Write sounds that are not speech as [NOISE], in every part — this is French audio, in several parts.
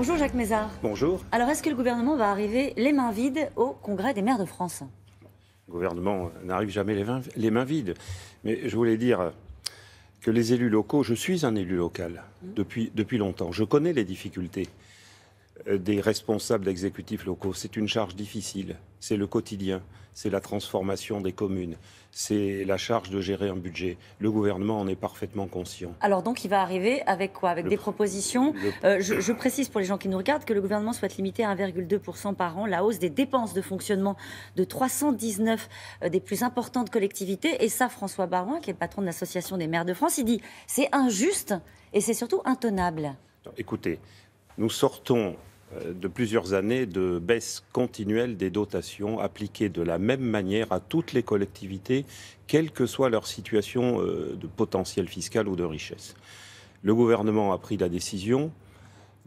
Bonjour Jacques Mézard. Bonjour. Alors est-ce que le gouvernement va arriver les mains vides au Congrès des maires de France? Le gouvernement n'arrive jamais les, mains vides. Mais je voulais dire que les élus locaux, je suis un élu local depuis, depuis longtemps. Je connais les difficultés des responsables d'exécutifs locaux. C'est une charge difficile. C'est le quotidien. C'est la transformation des communes. C'est la charge de gérer un budget. Le gouvernement en est parfaitement conscient. Alors donc il va arriver avec quoi? Avec des propositions? Euh, je, précise pour les gens qui nous regardent que le gouvernement souhaite limiter à 1,2% par an la hausse des dépenses de fonctionnement de 319 euh, des plus importantes collectivités. Et ça, François Barouin, qui est le patron de l'Association des maires de France, il dit c'est injuste et c'est surtout intenable. Écoutez, nous sortons euh, de plusieurs années de baisse continuelle des dotations appliquées de la même manière à toutes les collectivités, quelle que soit leur situation euh, de potentiel fiscal ou de richesse. Le gouvernement a pris la décision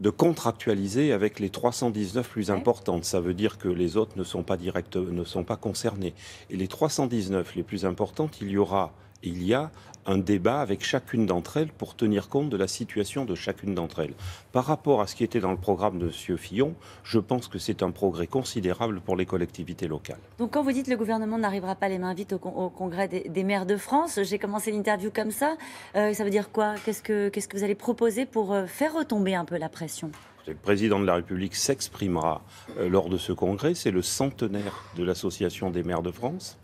de contractualiser avec les 319 plus importantes. Ça veut dire que les autres ne sont pas directes, ne sont pas concernées. Et les 319 les plus importantes, il y aura il y a un débat avec chacune d'entre elles pour tenir compte de la situation de chacune d'entre elles. Par rapport à ce qui était dans le programme de M. Fillon, je pense que c'est un progrès considérable pour les collectivités locales. Donc quand vous dites que le gouvernement n'arrivera pas les mains vides au, congrès des, maires de France, j'ai commencé l'interview comme ça, euh, ça veut dire quoi? Qu'est-ce que vous allez proposer pour euh, faire retomber un peu la pression? Le président de la République s'exprimera euh, lors de ce congrès. C'est le centenaire de l'Association des maires de France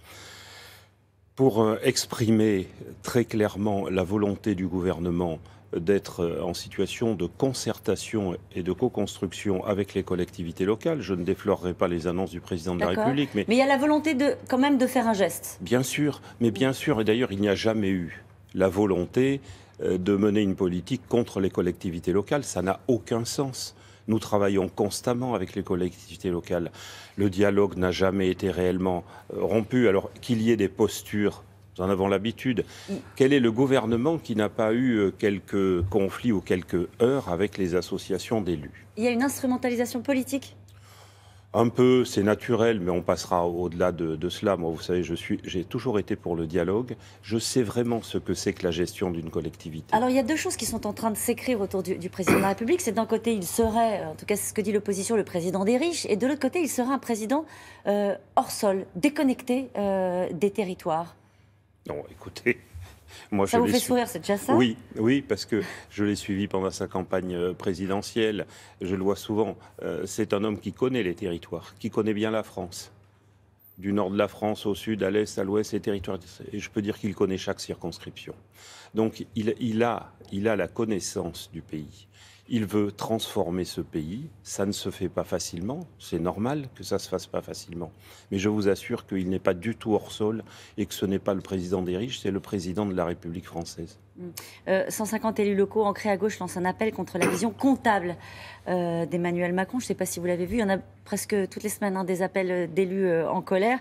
pour euh, exprimer très clairement la volonté du gouvernement d'être euh, en situation de concertation et de co-construction avec les collectivités locales. Je ne déflorerai pas les annonces du président de la République. Mais... mais il y a la volonté de, quand même de faire un geste. Bien sûr, mais bien sûr, et d'ailleurs il n'y a jamais eu la volonté euh, de mener une politique contre les collectivités locales. Ça n'a aucun sens. Nous travaillons constamment avec les collectivités locales. Le dialogue n'a jamais été réellement euh, rompu. Alors qu'il y ait des postures nous en avons l'habitude. Quel est le gouvernement qui n'a pas eu euh, quelques conflits ou quelques heures avec les associations d'élus? Il y a une instrumentalisation politique un peu, c'est naturel, mais on passera au-delà de, cela. Moi, vous savez, je suis, j'ai toujours été pour le dialogue. Je sais vraiment ce que c'est que la gestion d'une collectivité. Alors, il y a deux choses qui sont en train de s'écrire autour du, président de la République. C'est d'un côté, il serait, en tout cas, c'est ce que dit l'opposition, le président des riches, et de l'autre côté, il serait un président euh, hors sol, déconnecté euh, des territoires. Non, écoutez, ça vous fait sourire, c'est déjà ça Oui, oui, parce que je l'ai suivi pendant sa campagne euh, présidentielle. Je le vois souvent. Euh, c'est un homme qui connaît les territoires, qui connaît bien la France. Du nord de la France au sud, à l'est, à l'ouest, les territoires. Et je peux dire qu'il connaît chaque circonscription. Donc il, a, il a la connaissance du pays il veut transformer ce pays. Ça ne se fait pas facilement. C'est normal que ça ne se fasse pas facilement. Mais je vous assure qu'il n'est pas du tout hors sol et que ce n'est pas le président des riches, c'est le président de la République française. 150 mmh. euh, élus locaux ancrés à gauche lancent un appel contre la vision comptable euh, d'Emmanuel Macron. Je ne sais pas si vous l'avez vu, il y en a presque toutes les semaines hein, des appels d'élus euh, en colère.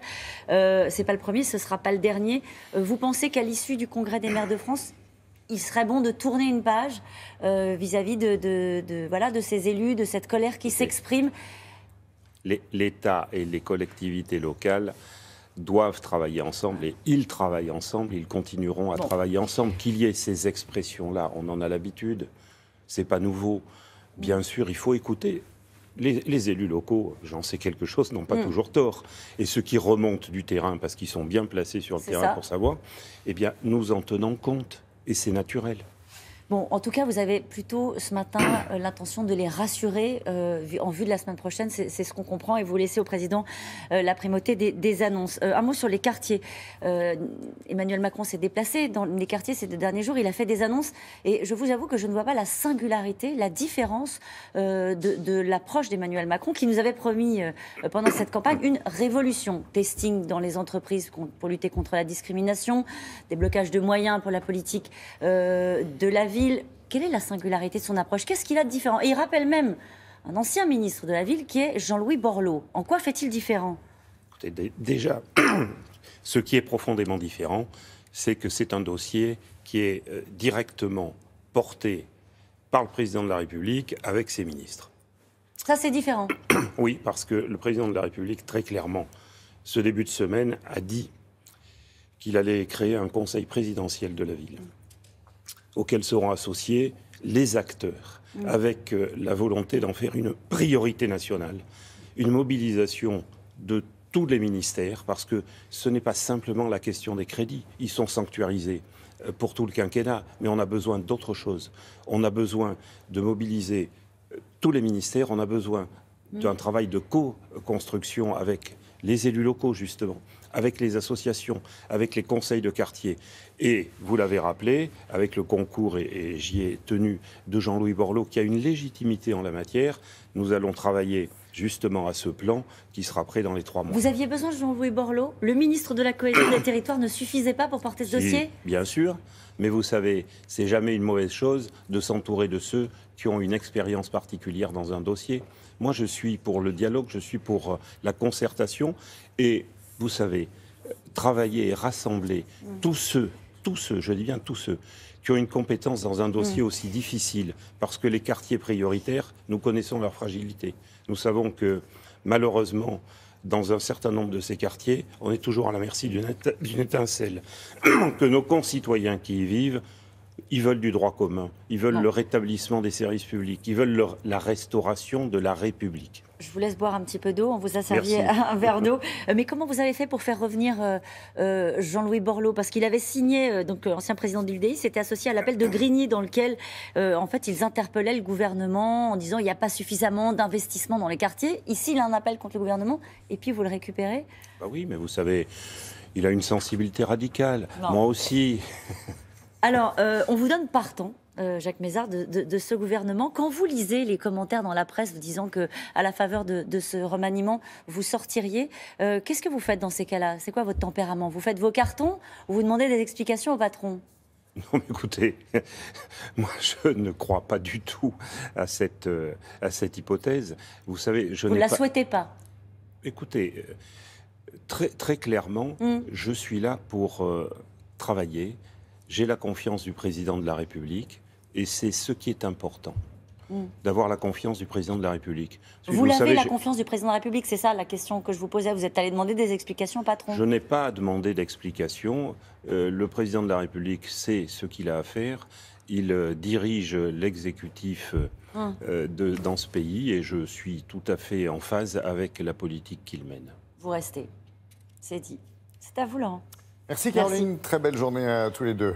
Ce n'est pas le premier, ce ne sera pas le dernier. vous pensez qu'à l'issue du Congrès des maires de France, il serait bon de tourner une page euh, vis-à-vis de, voilà, de ces élus, de cette colère qui s'exprime. L'État et les collectivités locales doivent travailler ensemble et ils travaillent ensemble, ils continueront à travailler ensemble. Qu'il y ait ces expressions-là, on en a l'habitude, c'est pas nouveau. Bien sûr, il faut écouter. Les, élus locaux, j'en sais quelque chose, n'ont pas mm. toujours tort. Et ceux qui remontent du terrain, parce qu'ils sont bien placés sur le terrain pour savoir, eh bien, nous en tenons compte et c'est naturel. Bon, en tout cas, vous avez plutôt ce matin euh, l'intention de les rassurer euh, en vue de la semaine prochaine. C'est ce qu'on comprend et vous laissez au président euh, la primauté des, annonces. un mot sur les quartiers. Emmanuel Macron s'est déplacé dans les quartiers ces deux derniers jours. Il a fait des annonces et je vous avoue que je ne vois pas la singularité, la différence de, de l'approche d'Emmanuel Macron qui nous avait promis pendant cette campagne une révolution. Testing dans les entreprises pour lutter contre la discrimination, des blocages de moyens pour la politique de la vie quelle est la singularité de son approche? Qu'est-ce qu'il a de différent? Et il rappelle même un ancien ministre de la ville qui est Jean-Louis Borloo. En quoi fait-il différent? Déjà, [CLEARS THROAT] ce qui est profondément différent, c'est que c'est un dossier qui est euh, directement porté par le président de la République avec ses ministres. Ça, c'est différent. [CLEARS THROAT] Oui, parce que le président de la République, très clairement, ce début de semaine, a dit qu'il allait créer un conseil présidentiel de la ville auxquels seront associés les acteurs, avec euh, la volonté d'en faire une priorité nationale, une mobilisation de tous les ministères, parce que ce n'est pas simplement la question des crédits, ils sont sanctuarisés euh, pour tout le quinquennat, mais on a besoin d'autre chose. On a besoin de mobiliser euh, tous les ministères, on a besoin mm. d'un travail de co-construction avec les élus locaux, justement, avec les associations, avec les conseils de quartier. Et vous l'avez rappelé, avec le concours, et, j'y ai tenu, de Jean-Louis Borloo, qui a une légitimité en la matière, nous allons travailler justement à ce plan qui sera prêt dans les trois mois. Vous aviez besoin de Jean-Louis Borloo? Le ministre de la Cohésion des Territoires ne suffisait pas pour porter ce dossier? Bien sûr, mais vous savez, c'est jamais une mauvaise chose de s'entourer de ceux qui ont une expérience particulière dans un dossier. Moi, je suis pour le dialogue, je suis pour euh, la concertation et vous savez, travailler et rassembler mm. tous ceux, tous ceux, je dis bien tous ceux, qui ont une compétence dans un dossier mm. aussi difficile, parce que les quartiers prioritaires, nous connaissons leur fragilité. Nous savons que, malheureusement, dans un certain nombre de ces quartiers, on est toujours à la merci d'une étincelle, [CLEARS THROAT] que nos concitoyens qui y vivent ils veulent du droit commun, ils veulent le rétablissement des services publics, ils veulent la restauration de la République. Je vous laisse boire un petit peu d'eau. On vous a servi un [LAUGHS] verre d'eau. Euh, mais comment vous avez fait pour faire revenir euh, euh, Jean-Louis Borloo? Parce qu'il avait signé, donc ancien président de l'UDI, s'était associé à l'appel de Grigny, dans lequel, en fait, ils interpellaient le gouvernement en disant il n'y a pas suffisamment d'investissement dans les quartiers. Ici, il a un appel contre le gouvernement, et puis vous le récupérez? Bah oui, mais vous savez, il a une sensibilité radicale. Moi aussi. [LAUGHS] Alors, euh, on vous donne partant. Euh, Jacques Mézard, de, ce gouvernement. Quand vous lisez les commentaires dans la presse disant que, à la faveur de, ce remaniement, vous sortiriez, euh, qu'est-ce que vous faites dans ces cas-là? C'est quoi votre tempérament? Vous faites vos cartons ou vous demandez des explications au patron? Non, mais écoutez, [LAUGHS] moi je ne crois pas du tout à cette, à cette hypothèse. Vous savez, je ne la souhaitez pas? Écoutez, très, très clairement, hmm. je suis là pour travailler, j'ai la confiance du président de la République et c'est ce qui est important. Hmm. D'avoir la confiance du président de la République. Vous, l'avez, la confiance du président de la République C'est ça la question que je vous posais. Vous êtes allé demander des explications, patron Je n'ai pas demandé d'explications. Euh, le président de la République sait ce qu'il a à faire. Il euh, dirige l'exécutif euh, de, dans ce pays et je suis tout à fait en phase avec la politique qu'il mène. Vous restez. C'est dit. C'est à vous, Laurent. Merci Caroline, très belle journée à tous les deux.